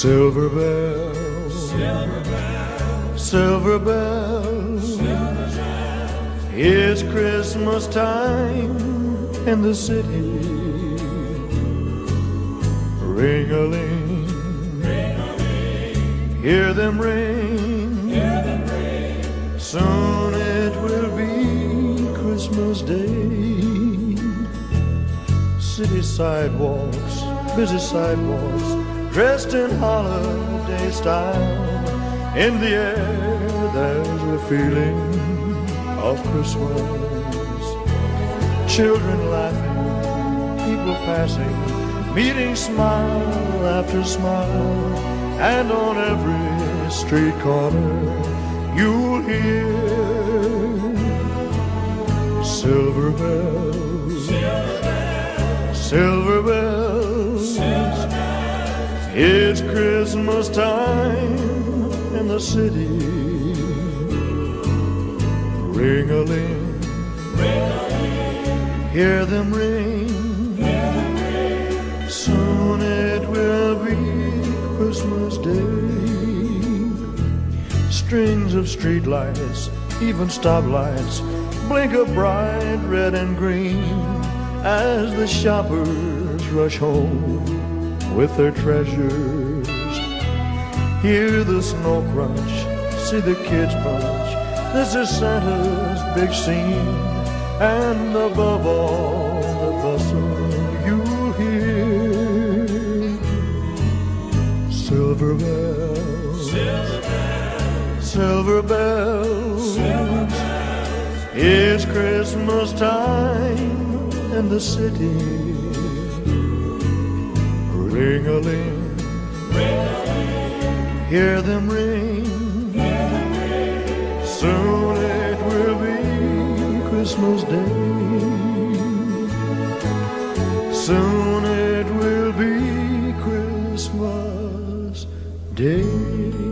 Silver bells, silver bells, it's Christmas time in the city. Ring a ling, hear them ring. Soon it will be Christmas Day. City sidewalks, busy sidewalks, dressed in holiday style. In the air, there's a feeling of Christmas. Children laughing, people passing, meeting smile after smile, and on every street corner you'll hear silver bells, silver bells. It's Christmas time in the city. Ring a ling, hear them ring. Soon it will be Christmas Day. Strings of streetlights, even stoplights, blink a bright red and green as the shoppers rush home with their treasures. Hear the snow crunch, see the kids bunch. This is Santa's big scene, and above all the bustle you hear silver bells, silver bells. It's Christmas time in the city. Ring a ling, hear them ring. Soon it will be Christmas Day. Soon it will be Christmas Day.